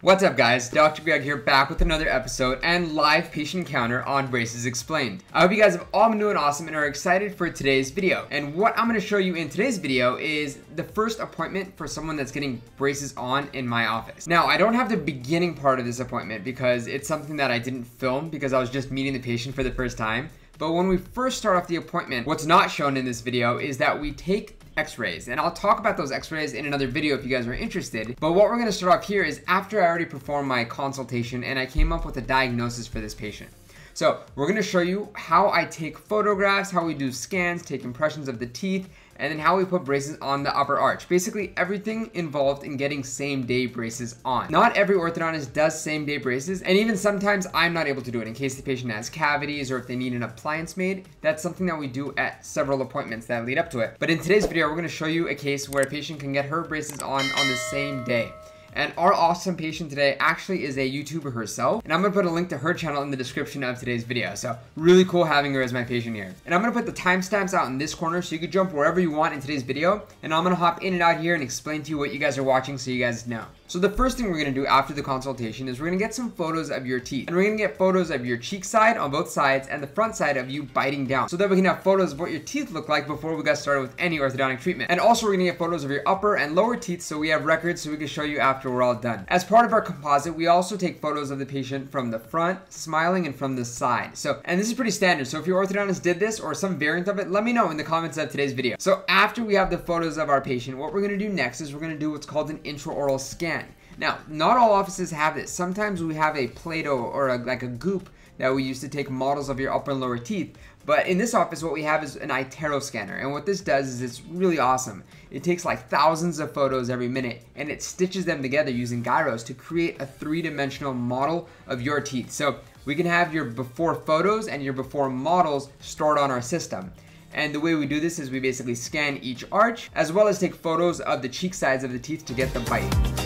What's up guys, Dr. Greg here back with another episode and live patient encounter on Braces Explained. I hope you guys have all been doing awesome and are excited for today's video. And what I'm going to show you in today's video is the first appointment for someone that's getting braces on in my office. Now, I don't have the beginning part of this appointment because it's something that I didn't film because I was just meeting the patient for the first time. But when we first start off the appointment, what's not shown in this video is that we take x-rays. And I'll talk about those x-rays in another video if you guys are interested. But what we're going to start off here is after I already performed my consultation and I came up with a diagnosis for this patient so we're to show you how I take photographs how we do scans take impressions of the teeth and then how we put braces on the upper arch. Basically everything involved in getting same day braces on. Not every orthodontist does same day braces and even sometimes I'm not able to do it in case the patient has cavities or if they need an appliance made. That's something that we do at several appointments that lead up to it. But in today's video we're to show you a case where a patient can get her braces on on the same day. And our awesome patient today actually is a YouTuber herself. And I'm gonna put a link to her channel in the description of today's video. So really cool having her as my patient here. And I'm gonna put the timestamps out in this corner so you can jump wherever you want in today's video. And I'm gonna hop in and out here and explain to you what you guys are watching so you guys know. So the first thing we're gonna do after the consultation is we're gonna get some photos of your teeth. And we're gonna get photos of your cheek side on both sides and the front side of you biting down. So that we can have photos of what your teeth look like before we got started with any orthodontic treatment. And also we're gonna get photos of your upper and lower teeth so we have records so we can show you after we're all done. As part of our composite, we also take photos of the patient from the front, smiling, and from the side. So, and this is pretty standard. So if your orthodontist did this or some variant of it, let me know in the comments of today's video. So after we have the photos of our patient, what we're gonna do next is we're gonna do what's called an intraoral scan. Now, not all offices have this. Sometimes we have a Play-Doh or a, like a goop that we use to take models of your upper and lower teeth. But in this office, what we have is an iTero scanner. And what this does is it's really awesome. It takes like thousands of photos every minute and it stitches them together using gyros to create a three-dimensional model of your teeth. So we can have your before photos and your before models stored on our system. And the way we do this is we basically scan each arch as well as take photos of the cheek sides of the teeth to get the bite.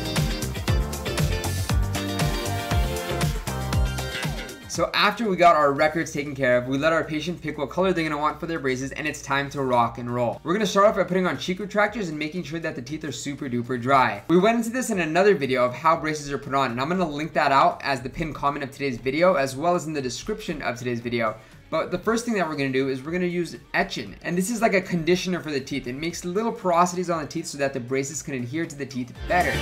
So after we got our records taken care of, we let our patient pick what color they're gonna want for their braces and it's time to rock and roll. We're gonna start off by putting on cheek retractors and making sure that the teeth are super duper dry. We went into this in another video of how braces are put on and I'm gonna link that out as the pinned comment of today's video as well as in the description of today's video. But the first thing that we're gonna do is we're gonna use etchant. And this is like a conditioner for the teeth. It makes little porosities on the teeth so that the braces can adhere to the teeth better.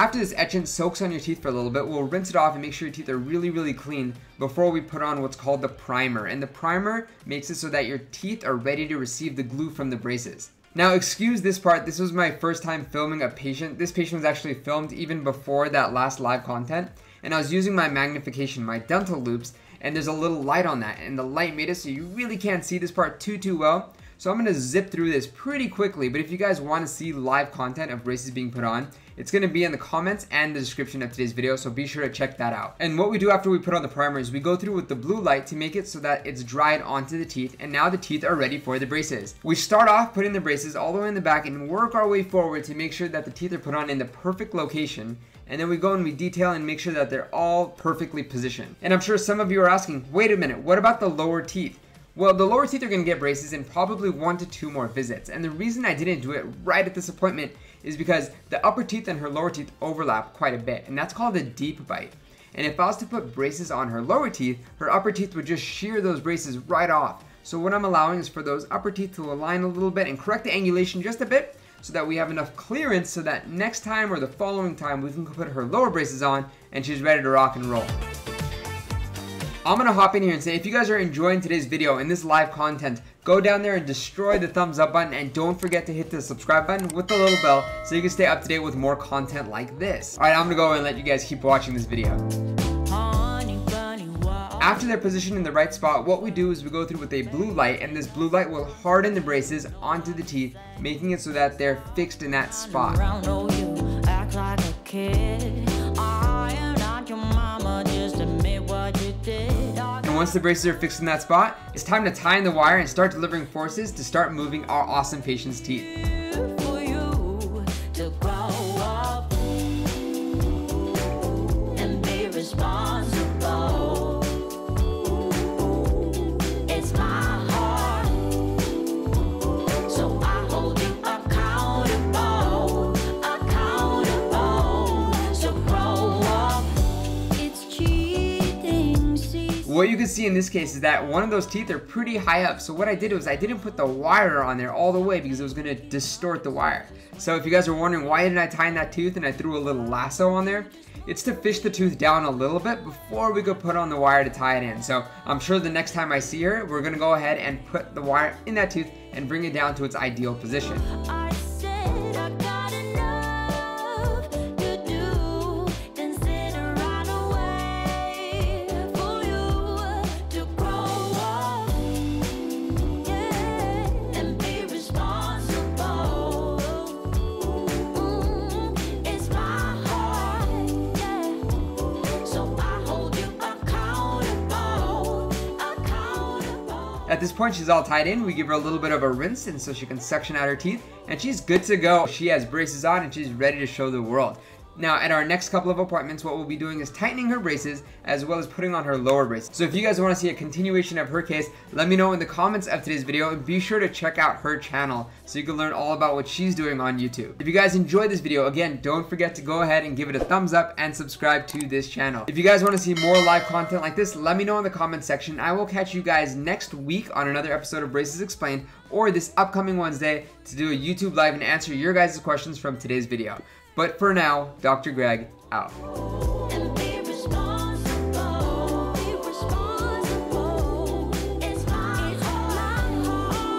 After this etchant soaks on your teeth for a little bit, we'll rinse it off and make sure your teeth are really, really clean before we put on what's called the primer. And the primer makes it so that your teeth are ready to receive the glue from the braces. Now, excuse this part, this was my first time filming a patient. This patient was actually filmed even before that last live content. And I was using my magnification, my dental loupes, and there's a little light on that. And the light made it so you really can't see this part too, too well. So I'm gonna zip through this pretty quickly, but if you guys wanna see live content of braces being put on, it's gonna be in the comments and the description of today's video, so be sure to check that out. And what we do after we put on the primer is we go through with the blue light to make it so that it's dried onto the teeth, and now the teeth are ready for the braces. We start off putting the braces all the way in the back and work our way forward to make sure that the teeth are put on in the perfect location, and then we go and we detail and make sure that they're all perfectly positioned. And I'm sure some of you are asking, wait a minute, what about the lower teeth? Well, the lower teeth are to get braces in probably one to two more visits. And the reason I didn't do it right at this appointment is because the upper teeth and her lower teeth overlap quite a bit. And that's called a deep bite. And if I was to put braces on her lower teeth, her upper teeth would just shear those braces right off. So what I'm allowing is for those upper teeth to align a little bit and correct the angulation just a bit so that we have enough clearance so that next time or the following time we can put her lower braces on and she's ready to rock and roll. I'm gonna hop in here and say if you guys are enjoying today's video and this live content, go down there and destroy the thumbs up button and don't forget to hit the subscribe button with the little bell so you can stay up to date with more content like this. Alright, I'm gonna go and let you guys keep watching this video. After they're positioned in the right spot, what we do is we go through with a blue light and this blue light will harden the braces onto the teeth, making it so that they're fixed in that spot. Once the braces are fixed in that spot, it's time to tie in the wire and start delivering forces to start moving our awesome patient's teeth. What you can see in this case is that one of those teeth are pretty high up. So what I did was I didn't put the wire on there all the way because it was gonna distort the wire. So if you guys are wondering why didn't I tie in that tooth and I threw a little lasso on there, it's to fish the tooth down a little bit before we could put on the wire to tie it in. So I'm sure the next time I see her, we're gonna go ahead and put the wire in that tooth and bring it down to its ideal position. At this point, she's all tied in. We give her a little bit of a rinse and so she can suction out her teeth and she's good to go. She has braces on and she's ready to show the world. Now, at our next couple of appointments, what we'll be doing is tightening her braces as well as putting on her lower braces. So if you guys want to see a continuation of her case, let me know in the comments of today's video and be sure to check out her channel so you can learn all about what she's doing on YouTube. If you guys enjoyed this video, again, don't forget to go ahead and give it a thumbs up and subscribe to this channel. If you guys want to see more live content like this, let me know in the comments section. I will catch you guys next week on another episode of Braces Explained or this upcoming Wednesday to do a YouTube live and answer your guys' questions from today's video. But for now, Dr. Greg out.